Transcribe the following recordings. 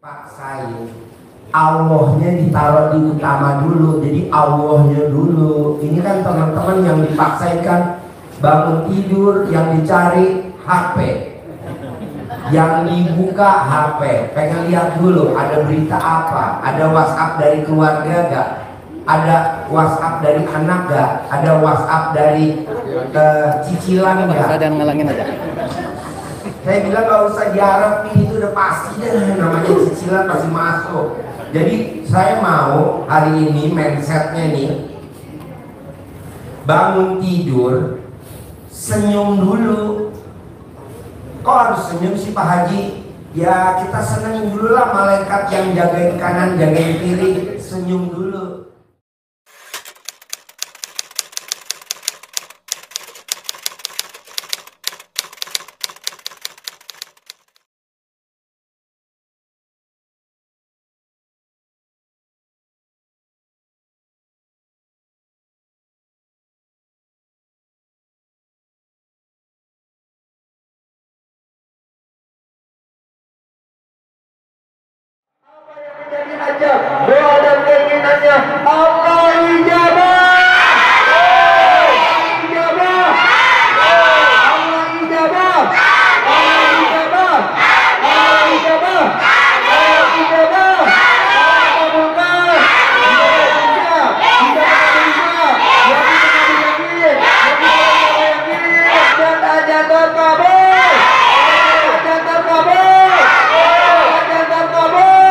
paksain. Allahnya ditaruh di utama dulu jadi Allahnya dulu. Ini kan teman-teman yang dipaksain kan bangun tidur yang dicari HP yang dibuka HP pengen lihat dulu ada berita apa? Ada WhatsApp dari keluarga gak ada WhatsApp dari anak gak ada WhatsApp dari uh, cicilan gak dan ngelangin aja saya bilang gak usah diharapin itu udah pasti deh namanya cicilan pasti masuk. Jadi saya mau hari ini mindsetnya nih bangun tidur senyum dulu. Kok harus senyum sih Pak Haji? Ya kita senengin dulu lah malaikat yang jagain kanan jagain kiri senyum dulu jadi aja doa dan keinginannya Allah ijabah ijabah Allah ijabah Allah ijabah Allah ijabah Allah ijabah Allah kabulkan bisa bisa bisa bisa yakin yakin dan aja terkabul aja terkabul aja terkabul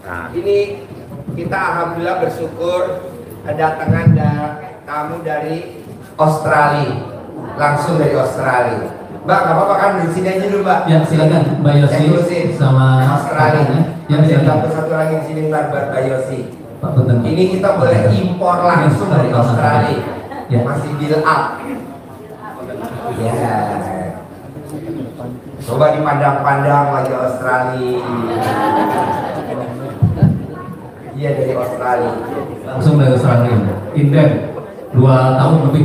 Nah, ini kita alhamdulillah bersyukur kedatangan da tamu dari Australia, langsung dari Australia. Mbak, nggak apa-apa kan di sini aja dulu, Mbak. Ya, silakan, Mbak Yosi sama Australia. Ya, silakan. satu satu lagi di sini Mbak buat Mbak Yosi. Pak Punten Ini kita boleh impor langsung dari Australia. Ya. Masih build up. Ya. Coba dipandang-pandang lagi Australia. Iya dari Australia. langsung dari Australia Inden dua tahun lebih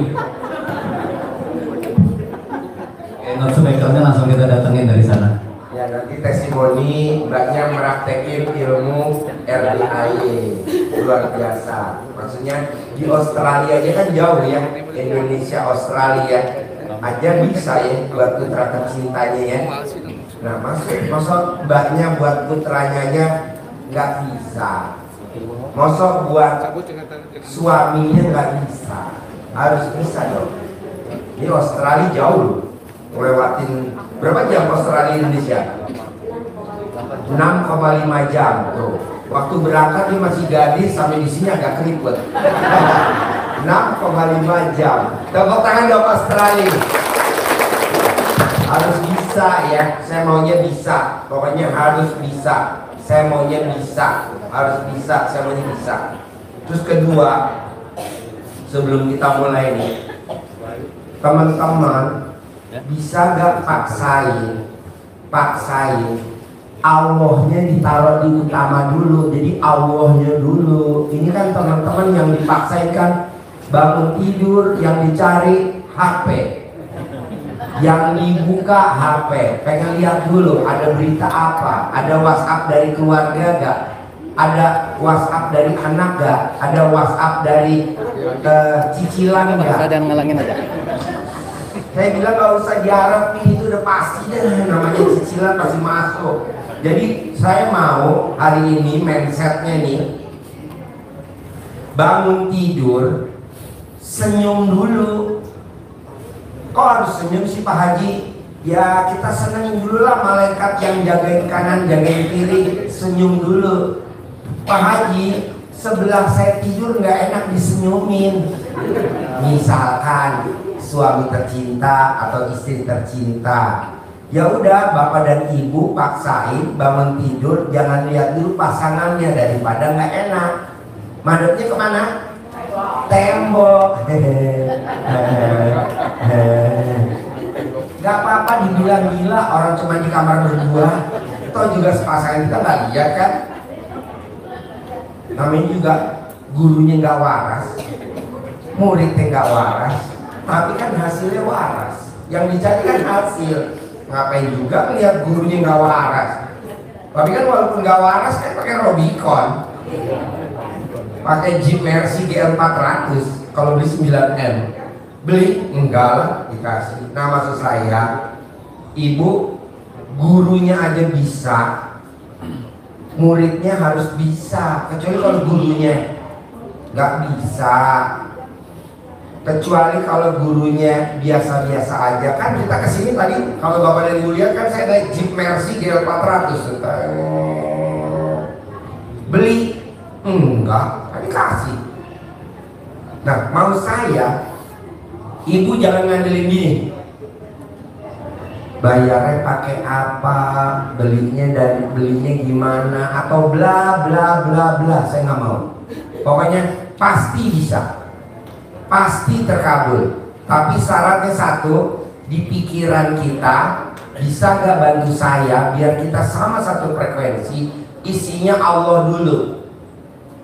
Notsmakernya langsung kita datengin dari sana Ya nanti testimoni mbaknya meraktekin ilmu RDAY luar biasa. Maksudnya di Australia aja kan jauh ya Indonesia Australia aja bisa ya buat putra tercintanya ya. Nah maksud maksud mbaknya buat putranya nya nggak bisa. Mosok buat suaminya nggak bisa. Harus bisa dong. Ini Australia jauh loh. Ngelewatin berapa jam Australia Indonesia? 6,5 jam tuh. Waktu berangkat dia masih gadis sampai di sini agak keriput. 6,5 jam. Tepuk tangan dong Australia. Harus bisa ya. Saya maunya bisa. Pokoknya harus bisa. Saya maunya bisa. Harus bisa. Saya maunya bisa. Terus kedua, sebelum kita mulai nih, teman-teman bisa gak paksain paksain Allahnya ditaruh di utama dulu jadi Allahnya dulu ini kan teman-teman yang dipaksain kan bangun tidur yang dicari HP yang dibuka HP pengen lihat dulu ada berita apa? Ada WhatsApp dari keluarga gak ada WhatsApp dari anak gak ada WhatsApp dari uh, cicilan gak dan ngelangin aja saya bilang gak usah diharapin itu udah pasti deh namanya cicilan pasti masuk. Jadi saya mau hari ini mindsetnya nih bangun tidur senyum dulu kok harus senyum sih Pak Haji Ya kita seneng dulu lah malaikat yang jagain kanan, jagain kiri, senyum dulu. Pak Haji, sebelah saya tidur nggak enak disenyumin. Misalkan suami tercinta atau istri tercinta. Ya udah, bapak dan ibu paksain bangun tidur, jangan lihat dulu pasangannya daripada nggak enak. Madepnya ke mana? Tembok. Gak apa-apa dibilang gila orang cuma di kamar berdua. Toh juga sepasangan kita nggak lihat kan? Namanya juga gurunya nggak waras, muridnya nggak waras, tapi kan hasilnya waras. Yang dicari kan hasil. Ngapain juga lihat gurunya nggak waras? Tapi kan walaupun nggak waras kan pakai Robicon, pakai Jeep Mercy GL400 kalau beli 9M beli? Enggak dikasih. Nah maksud saya ibu gurunya aja bisa. Muridnya harus bisa kecuali kalau gurunya nggak bisa. Kecuali kalau gurunya biasa-biasa aja. Kan kita ke sini tadi kalau bapak dan ibu lihat kan saya naik Jeep Mercy GL400 beli? Enggak dikasih nah mau saya ibu jangan ngandelin gini. Bayarnya pakai apa belinya dan belinya gimana atau bla bla bla bla saya nggak mau. Pokoknya pasti bisa. Pasti terkabul. Tapi syaratnya satu di pikiran kita bisa nggak bantu saya biar kita sama satu frekuensi isinya Allah dulu.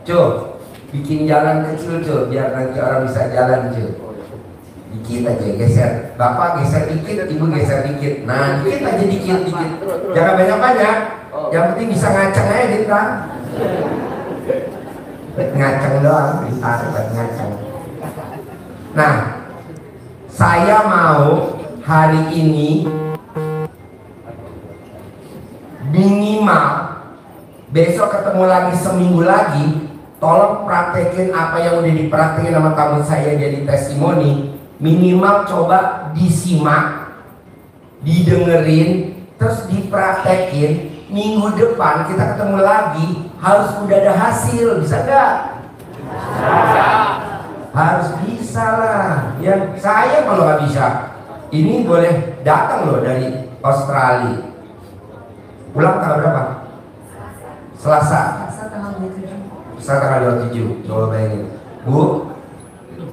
Cuy bikin jalan kecil cuy biar nanti orang bisa jalan cuy dikit aja geser. Bapak geser dikit ibu geser dikit. Nah dikit aja dikit dikit. Jangan banyak banyak yang penting bisa ngaceng aja kita ngaceng doang ditarik buat ngaceng. Nah saya mau hari ini minimal besok ketemu lagi seminggu lagi tolong praktekin apa yang udah dipraktekin sama tamu saya jadi testimoni minimal coba disimak didengerin terus dipraktekin minggu depan kita ketemu lagi harus udah ada hasil bisa gak? harus bisa lah yang saya kalau nggak bisa ini boleh datang loh dari Australia pulang tanggal berapa? Selasa Selasa tanggal 27. Selasa tanggal 27 coba bayangin. Bu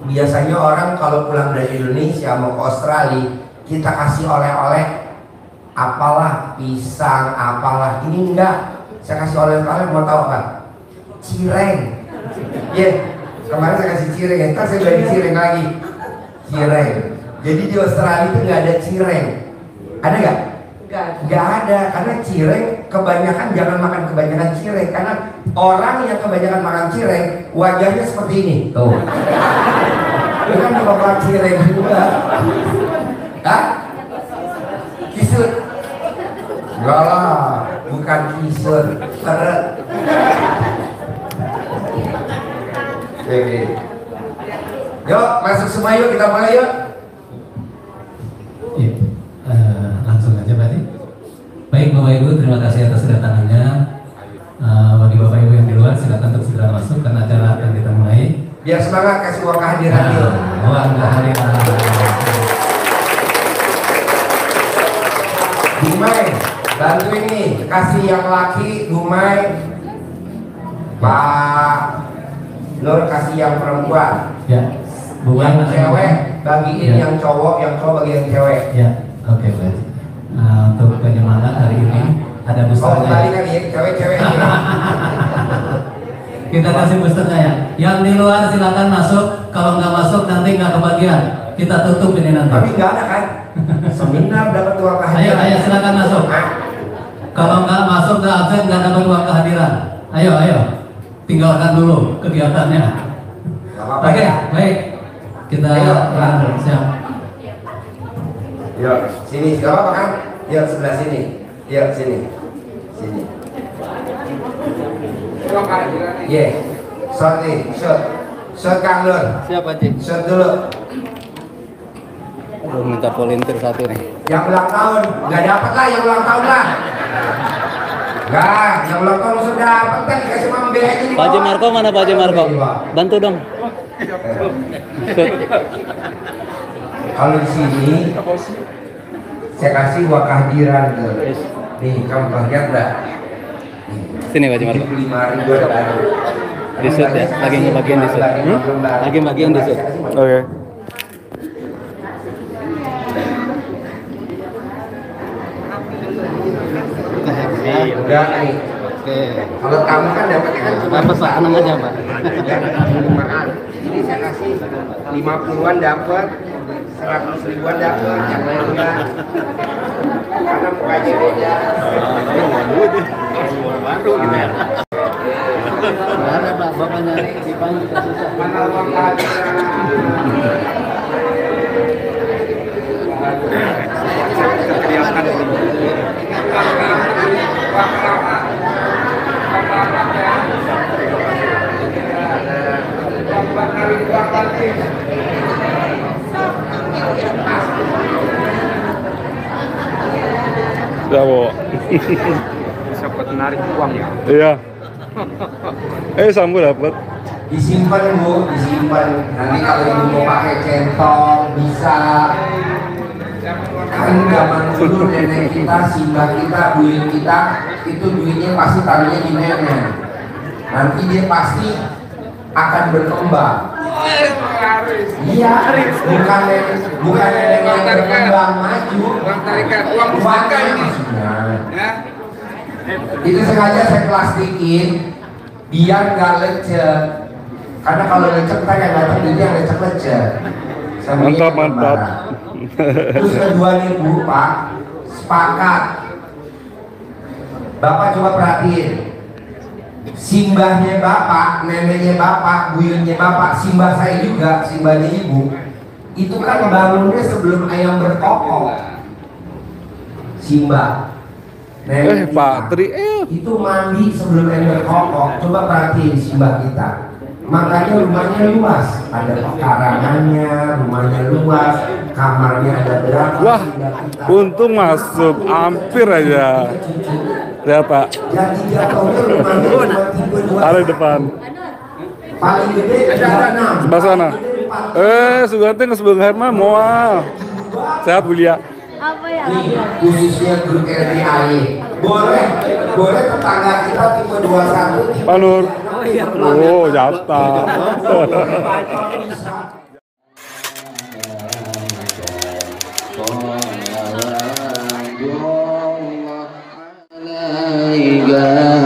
biasanya orang kalau pulang dari Indonesia mau ke Australia kita kasih oleh-oleh apalah pisang apalah ini enggak. Saya kasih oleh-oleh mau tahu apa? Cireng. Ya kemarin saya kasih cireng entar saya bagi cireng lagi. Cireng. Jadi di Australia itu nggak ada cireng. Ada nggak Enggak. nggak ada karena cireng kebanyakan jangan makan kebanyakan cireng. Karena orang yang kebanyakan makan cireng wajahnya seperti ini. Tuh. Itu kan bapak cireng juga. Hah? kisut enggak lah bukan kisut seret Oke. Yuk masuk semua yuk kita mulai yuk. Iya, Baik Bapak Ibu, terima kasih atas kedatangannya. Eh, bagi Bapak Ibu yang di luar, silakan untuk segera masuk karena acara akan kita mulai. biar semangat kasih uang kehadiran Nah, uang kehadiran. Dumai, bantu ini kasih yang laki Dumai, Pak Nur kasih yang perempuan, Ya, Bu yang cewek bagiin Ya. yang cowok, yang cowok bagi yang cewek. Ya, oke baik. Nah, untuk penyemangat hari ini ada Oh kan ya cewek-cewek. Kita kasih boosternya ya. Yang di luar silakan masuk. Kalau nggak masuk nanti nggak kebagian. Kita tutup ini nanti. Tapi nggak ada kan? Seminar dapat Ayo, kehadiran. ayo silakan masuk. Hah? Kalau nggak masuk nggak absen nggak dapat uang kehadiran. Ayo, ayo. Tinggalkan dulu kegiatannya. Oke, ya. baik. Kita Ayo, ya, siap. Yuk, sini, nggak apa-apa kan? Yuk sebelah sini. Yuk sini, sini. Iya, shot nih, shot, shot Kang Nur, Siapa Cik? shot dulu. Belum minta volunteer satu nih. Yang ulang tahun nggak dapat lah yang ulang tahun lah. Enggak, yang ulang tahun sudah dapat kan dikasih beli aja di Pak. Marco mana Pak Haji Marco? Bantu dong. Kalau di sini saya kasih uang kehadiran tuh. Nih kamu lihat nggak? Sini Pak Haji Marco. lima ribu ada baru. Disut ya, lagi ngebagian disut. Hmm? Lagi bagian disut. Oke. Udah nih. Oke. Kalau kamu kan dapatnya kan cuma? Tenang aja Pak. Ini saya kasih 50-an dapat, 100 ribuan dapat, yang lain enggak. Karena mukanya beda. Nggak ada Pak, bapaknya dipanggil susah. Mana uang kehadiran? Ya, Bu. Sempat narik uang ya. Iya. Eh, sambu dapat. Disimpan bu, disimpan. Nanti kalau ibu mau pakai centong bisa. Kan zaman dulu nenek kita, simbah kita, buyut kita itu duitnya pasti taruhnya di nenek. Nanti dia pasti akan berkembang. Iya, bukan bukan yang berkembang maju. Uang tarikan, uang ini. Ya. Itu sengaja saya plastikin biar nggak lecet. Karena kalau lecet kan yang datang duitnya yang lecet-lecet. Saya Mantap, mantap. Terus kedua nih Bu, Pak, sepakat. Bapak coba perhatiin. Simbahnya Bapak, neneknya Bapak, buyutnya Bapak, simbah saya juga, simbahnya Ibu. Itu kan bangunnya sebelum ayam berkokok. Simbah. Nenek Eh, Pak Tri, eh. itu mandi sebelum ember kokok coba perhatiin simbah kita makanya rumahnya luas ada pekarangannya rumahnya luas kamarnya ada berapa Wah, untung masuk. Hampir aja. Lihat, Pak. tiga rumahnya Ada di depan. paling gede enam Sebelah sana. Eh, Sugante sebelum Herman moal. Sehat, Bulia. apa ya khususnya grup RDAE boleh boleh tetangga kita tipe 21 tipe Pak Nur. Oh, jatah. Amém.